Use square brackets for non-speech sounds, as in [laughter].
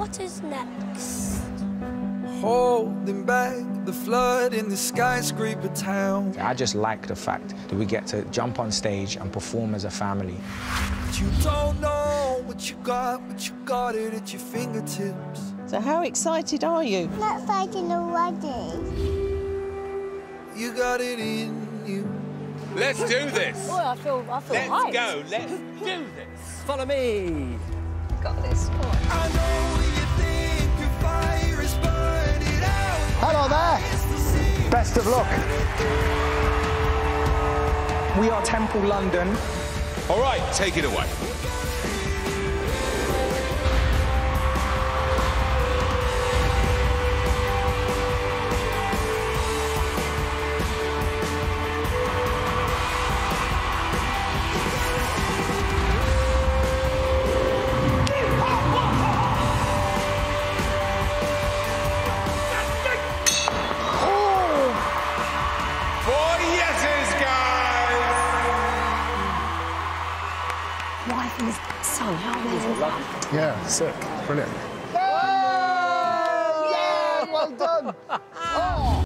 What is next? Holding back the flood in the skyscraper town. I just like the fact that we get to jump on stage and perform as a family. But you don't know what you got, but you got it at your fingertips. So how excited are you? Not fighting already. You got it in you. Let's do this. Oh, I feel, I feel Let's hyped. go. Let's do this. Follow me. Got this. Best of luck. We are Temple London. All right, take it away. Wife and son, how amazing? Yeah, sick. Brilliant. Yeah, well done. [laughs]